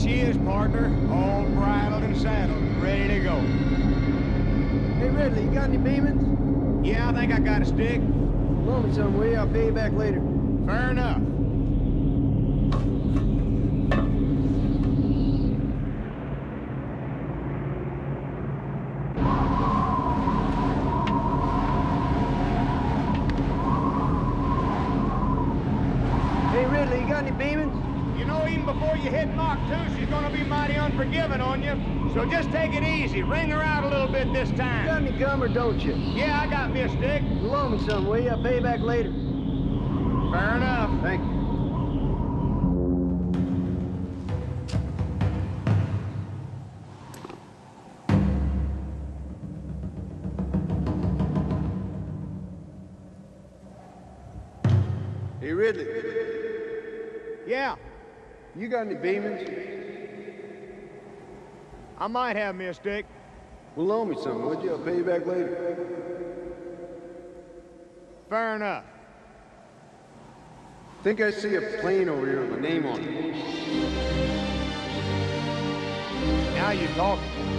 she is, partner. All bridled and saddled, ready to go. Hey, Ridley, you got any Beeman's? Yeah, I think I got a stick. Loan me some, will you? I'll pay you back later. Fair enough. Hey, Ridley, you got any Beeman's? You know, even before you hit Mach 2, she's gonna be mighty unforgiving on you. So just take it easy. Ring her out a little bit this You got time. any gum or don't you? Yeah, I got me a stick. Loan me some, will you? I'll pay you back later. Fair enough. Thank you. Hey, Ridley, Yeah, you got any Beeman's? I might have me a stick. Well, loan me some, would you? I'll pay you back later. Fair enough. Think I see a plane over here with a name on it. Now you're talking.